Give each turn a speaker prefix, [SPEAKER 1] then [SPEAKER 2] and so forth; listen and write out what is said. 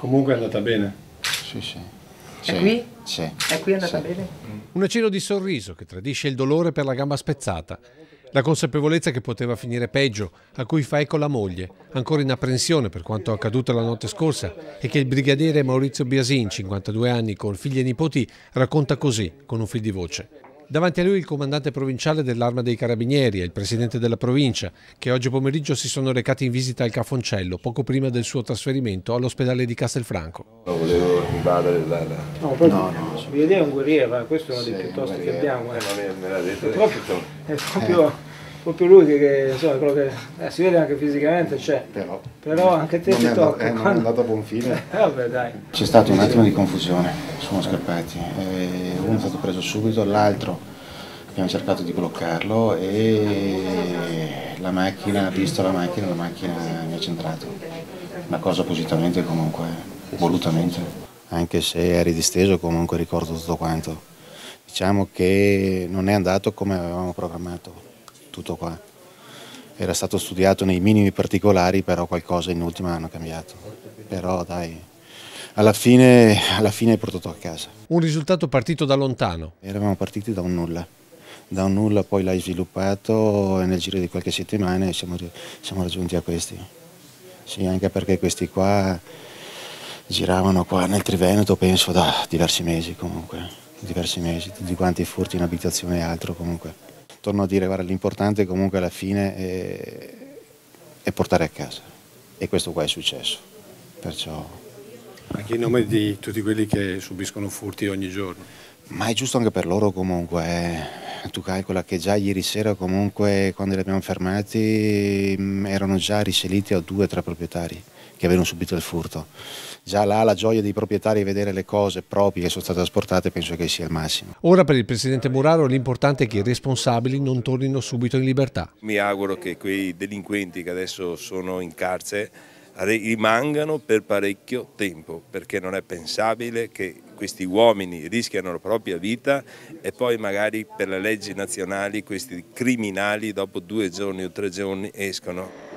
[SPEAKER 1] Comunque è andata bene.
[SPEAKER 2] Sì, sì.
[SPEAKER 3] E qui?
[SPEAKER 2] Sì.
[SPEAKER 3] E qui è andata
[SPEAKER 2] Sì.
[SPEAKER 3] bene?
[SPEAKER 4] Un accenno di sorriso che tradisce il dolore per la gamba spezzata. La consapevolezza che poteva finire peggio, a cui fa eco la moglie, ancora in apprensione per quanto accaduto la notte scorsa, e che il brigadiere Maurizio Biasin, 52 anni, con figli e nipoti, racconta così, con un fil di voce. Davanti a lui il comandante provinciale dell'Arma dei Carabinieri e il presidente della provincia, che oggi pomeriggio si sono recati in visita al Cafoncello, poco prima del suo trasferimento all'ospedale di Castelfranco.
[SPEAKER 5] Non volevo invadere la... la...
[SPEAKER 1] No, proprio, Brigadiere è un guerriero, questo è uno dei più tosti che abbiamo. eh.
[SPEAKER 5] Eh, me, l'ha detto
[SPEAKER 1] È proprio, è proprio, proprio lui che, che, insomma, quello che eh, si vede anche fisicamente c'è.
[SPEAKER 2] Però,
[SPEAKER 1] Però anche te ti
[SPEAKER 2] è andato-
[SPEAKER 1] tocca.
[SPEAKER 2] eh, non è andato a buon fine.
[SPEAKER 1] Eh, vabbè dai.
[SPEAKER 2] C'è stato un attimo di confusione, sono scappati. Eh, uno è stato preso subito, l'altro abbiamo cercato di bloccarlo e la macchina, ha visto la macchina, la macchina mi ha centrato. Una cosa positivamente comunque, volutamente. Anche se eri disteso comunque ricordo tutto quanto. Diciamo che non è andato come avevamo programmato, tutto qua. Era stato studiato nei minimi particolari, però qualcosa in ultima hanno cambiato. Però dai, alla fine, alla fine è portato a casa.
[SPEAKER 4] Un risultato partito da lontano,
[SPEAKER 2] Eravamo partiti da un nulla, da un nulla poi l'hai sviluppato e nel giro di qualche settimana siamo, siamo raggiunti a questi. Sì, anche perché questi qua giravano qua nel Triveneto penso da diversi mesi comunque, diversi mesi, tutti quanti furti in abitazione e altro comunque. Torno a dire, guarda, l'importante comunque alla fine è, è portare a casa e questo qua è successo, perciò
[SPEAKER 1] Anche in nome di tutti quelli che subiscono furti ogni giorno.
[SPEAKER 2] Ma è giusto anche per loro comunque, eh. tu calcola che già ieri sera comunque quando li abbiamo fermati mh, erano già risaliti a due o tre proprietari che avevano subito il furto. Già là la gioia dei proprietari di vedere le cose proprie che sono state trasportate penso che sia il massimo.
[SPEAKER 4] Ora per il presidente Muraro l'importante è che i responsabili non tornino subito in libertà.
[SPEAKER 5] Mi auguro che quei delinquenti che adesso sono in carcere rimangano per parecchio tempo, perché non è pensabile che questi uomini rischiano la propria vita e poi magari per le leggi nazionali questi criminali dopo due giorni o tre giorni escono.